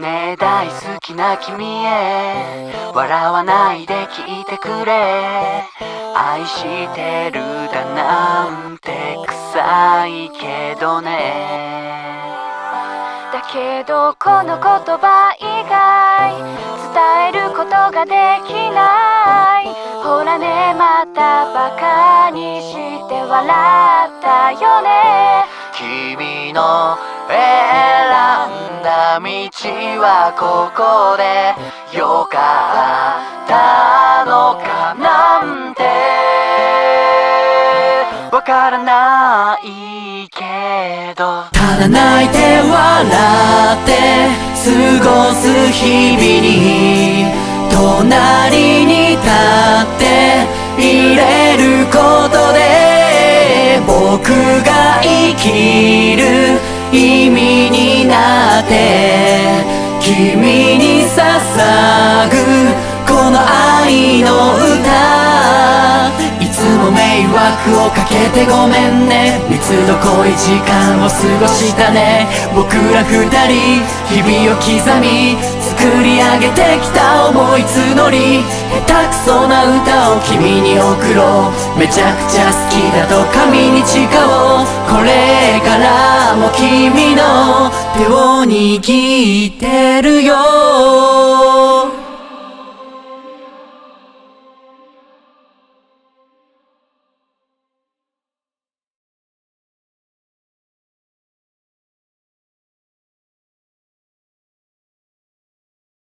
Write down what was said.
ねえ大好きな君へ。笑わないで聞いてくれ。愛してるだなんて臭いけどね。だけどこの言葉以外伝えることができない。ほらねまたバカにして笑ったよね。君の選んだ道はここでよかったのかなんて。わからないけど。ただ泣いて笑って過ごす日々に隣に立っていれることで僕が生きる君に捧ぐこの愛の歌。いつも迷惑をかけてごめんね。密度濃い時間を過ごしたね。僕ら二人日々を刻み作り上げてきた思い募り。下手くそな歌を君に送ろう。めちゃくちゃ好きだと紙に誓おう。これから君の手を握ってるよ